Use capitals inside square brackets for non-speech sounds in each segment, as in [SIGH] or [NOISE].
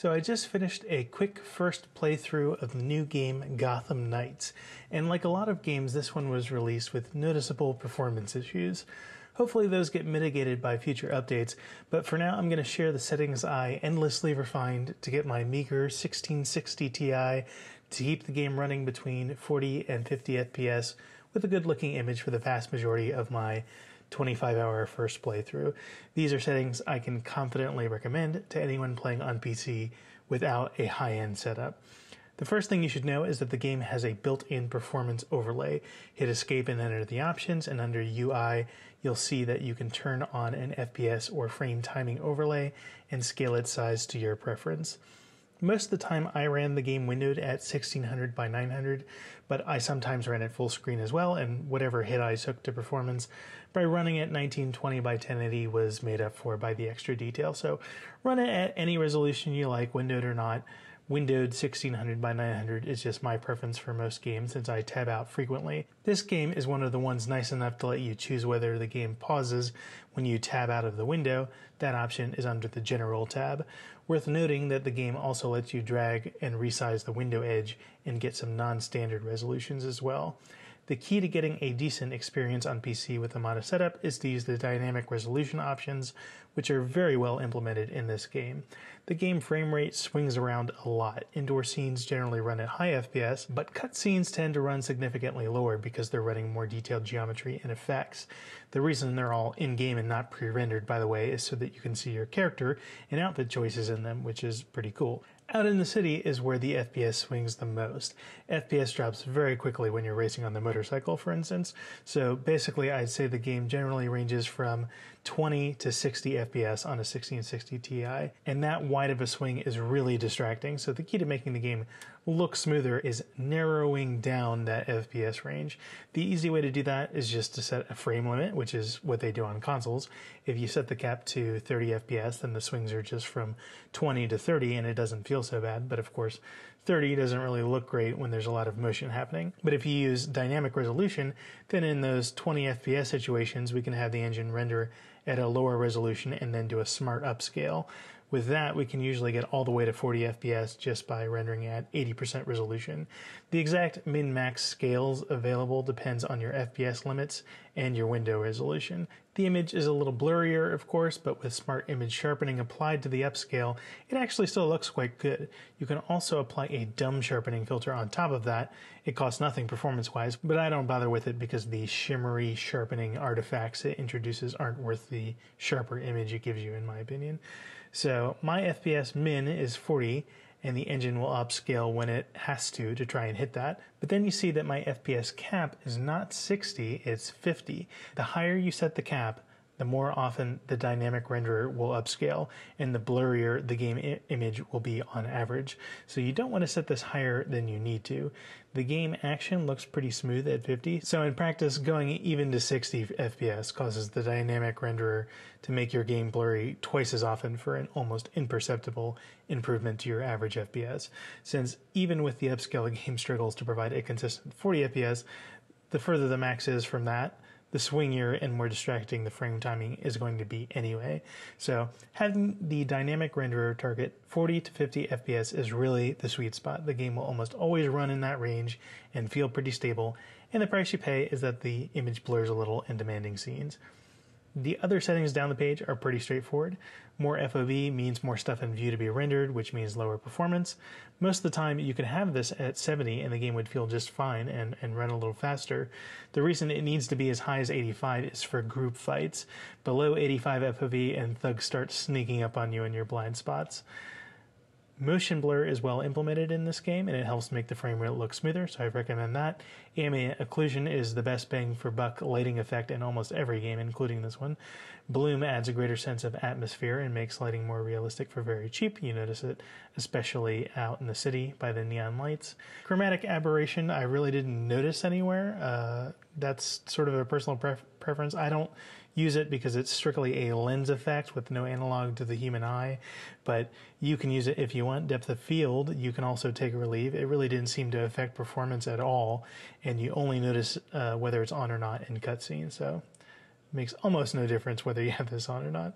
So I just finished a quick first playthrough of the new game Gotham Knights, and like a lot of games, this one was released with noticeable performance issues. Hopefully, those get mitigated by future updates, but for now, I'm going to share the settings I endlessly refined to get my meager 1660 Ti to keep the game running between 40 and 50 FPS with a good looking image for the vast majority of my 25 hour first playthrough. These are settings I can confidently recommend to anyone playing on PC without a high end setup. The first thing you should know is that the game has a built in performance overlay. Hit escape and enter the options, and under UI, you'll see that you can turn on an FPS or frame timing overlay and scale its size to your preference. Most of the time, I ran the game windowed at 1600 by 900, but I sometimes ran it full screen as well, and whatever hit I took to performance by running it 1920 by 1080 was made up for by the extra detail. So run it at any resolution you like, windowed or not. Windowed 1600 by 900 is just my preference for most games since I tab out frequently. This game is one of the ones nice enough to let you choose whether the game pauses when you tab out of the window. That option is under the General tab. Worth noting that the game also lets you drag and resize the window edge and get some non standard resolutions as well. The key to getting a decent experience on PC with the Amada setup is to use the dynamic resolution options, which are very well implemented in this game. The game frame rate swings around a lot. Indoor scenes generally run at high FPS, but cutscenes tend to run significantly lower because they're running more detailed geometry and effects. The reason they're all in game and not pre rendered, by the way, is so that you can see your character and outfit choices in them, which is pretty cool. Out in the city is where the FPS swings the most. FPS drops very quickly when you're racing on the motorcycle, for instance. So basically, I'd say the game generally ranges from 20 to 60 FPS on a 1660 Ti, and that wide of a swing is really distracting. So the key to making the game look smoother is narrowing down that FPS range. The easy way to do that is just to set a frame limit, which is what they do on consoles. If you set the cap to 30 FPS, then the swings are just from 20 to 30 and it doesn't feel so bad. But of course, 30 doesn't really look great when there's a lot of motion happening. But if you use dynamic resolution, then in those 20 FPS situations, we can have the engine render at a lower resolution and then do a smart upscale. With that, we can usually get all the way to 40 FPS just by rendering at 80% resolution. The exact min-max scales available depends on your FPS limits and your window resolution. The image is a little blurrier, of course, but with smart image sharpening applied to the upscale, it actually still looks quite good. You can also apply a dumb sharpening filter on top of that. It costs nothing performance-wise, but I don't bother with it because the shimmery sharpening artifacts it introduces aren't worth the sharper image it gives you, in my opinion. So my FPS min is 40 and the engine will upscale when it has to to try and hit that. But then you see that my FPS cap is not 60, it's 50. The higher you set the cap, the more often the dynamic renderer will upscale and the blurrier the game image will be on average. So you don't want to set this higher than you need to. The game action looks pretty smooth at 50, so in practice, going even to 60 FPS causes the dynamic renderer to make your game blurry twice as often for an almost imperceptible improvement to your average FPS. Since even with the upscale, the [LAUGHS] game struggles to provide a consistent 40 FPS, the further the max is from that, the swingier and more distracting the frame timing is going to be anyway. So having the dynamic renderer target 40 to 50 FPS is really the sweet spot. The game will almost always run in that range and feel pretty stable, and the price you pay is that the image blurs a little in demanding scenes. The other settings down the page are pretty straightforward. More FOV means more stuff in view to be rendered, which means lower performance. Most of the time, you can have this at 70 and the game would feel just fine and, and run a little faster. The reason it needs to be as high as 85 is for group fights. Below 85 FOV, and thugs start sneaking up on you in your blind spots. Motion blur is well implemented in this game and it helps make the frame rate look smoother, so I recommend that. Ambient occlusion is the best bang for buck lighting effect in almost every game, including this one. Bloom adds a greater sense of atmosphere and makes lighting more realistic for very cheap. You notice it especially out in the city by the neon lights. Chromatic aberration, I really didn't notice anywhere. Uh, that's sort of a personal pref- preference. I don't use it because it's strictly a lens effect with no analog to the human eye, but you can use it if you want. Depth of field, you can also take a relieve. It really didn't seem to affect performance at all, and you only notice uh, whether it's on or not in cutscenes, so it makes almost no difference whether you have this on or not.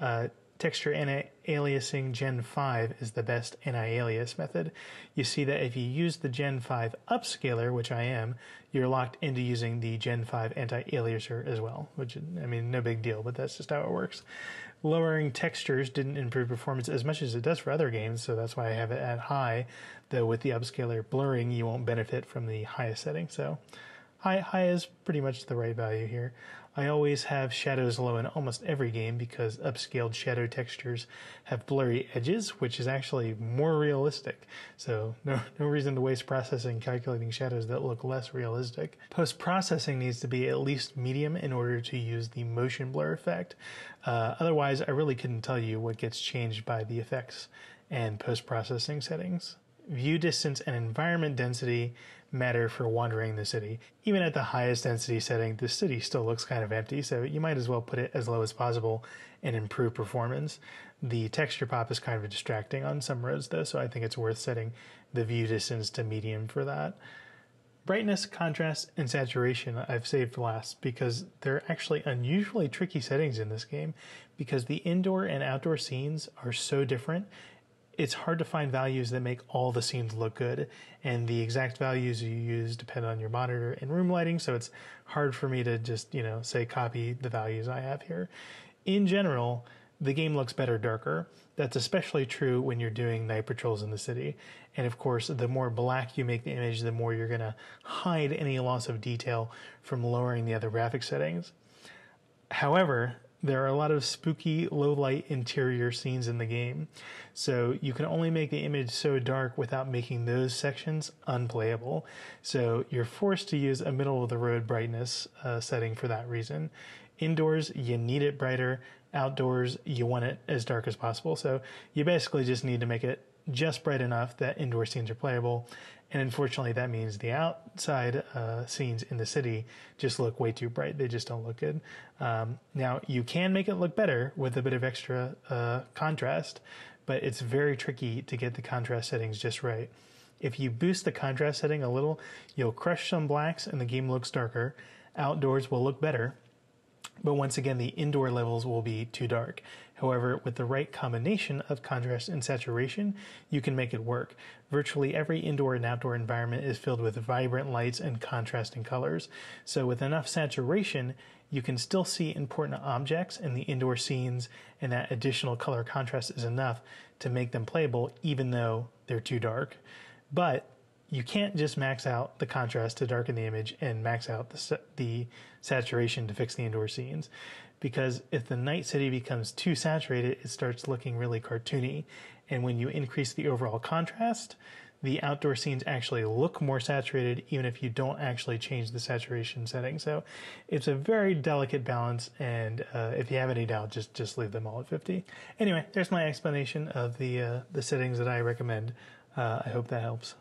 Uh, texture anti-aliasing Gen 5 is the best anti-alias method. You see that if you use the Gen 5 upscaler, which I am, you're locked into using the Gen 5 anti-aliaser as well, which, I mean, no big deal, but that's just how it works. Lowering textures didn't improve performance as much as it does for other games, so that's why I have it at high, though with the upscaler blurring, you won't benefit from the highest setting, so high, high is pretty much the right value here. I always have shadows low in almost every game because upscaled shadow textures have blurry edges, which is actually more realistic. So [LAUGHS] no, no reason to waste processing calculating shadows that look less realistic. Post-processing needs to be at least medium in order to use the motion blur effect. Uh, otherwise, I really couldn't tell you what gets changed by the effects and post-processing settings. View distance and environment density matter for wandering the city. Even at the highest density setting, the city still looks kind of empty, so you might as well put it as low as possible and improve performance. The texture pop is kind of distracting on some roads though, so I think it's worth setting the view distance to medium for that. Brightness, contrast, and saturation I've saved last because they're actually unusually tricky settings in this game because the indoor and outdoor scenes are so different it's hard to find values that make all the scenes look good, and the exact values you use depend on your monitor and room lighting, so it's hard for me to just, you know, say copy the values I have here. In general, the game looks better darker. That's especially true when you're doing night patrols in the city. And of course, the more black you make the image, the more you're going to hide any loss of detail from lowering the other graphic settings. However, there are a lot of spooky low light interior scenes in the game, so you can only make the image so dark without making those sections unplayable. So you're forced to use a middle of the road brightness uh, setting for that reason. Indoors, you need it brighter. Outdoors, you want it as dark as possible. So you basically just need to make it just bright enough that indoor scenes are playable. And unfortunately, that means the outside uh, scenes in the city just look way too bright. They just don't look good. Um, now, you can make it look better with a bit of extra uh, contrast, but it's very tricky to get the contrast settings just right. If you boost the contrast setting a little, you'll crush some blacks and the game looks darker. Outdoors will look better, but once again, the indoor levels will be too dark. However, with the right combination of contrast and saturation, you can make it work. Virtually every indoor and outdoor environment is filled with vibrant lights and contrasting colors. So with enough saturation, you can still see important objects in the indoor scenes, and that additional color contrast is enough to make them playable even though they're too dark. But you can't just max out the contrast to darken the image and max out the, the saturation to fix the indoor scenes. Because if the night city becomes too saturated, it starts looking really cartoony. And when you increase the overall contrast, the outdoor scenes actually look more saturated even if you don't actually change the saturation setting. So it's a very delicate balance, and uh, if you have any doubt, just just leave them all at 50. Anyway, there's my explanation of the uh, the settings that I recommend. Uh, I hope that helps.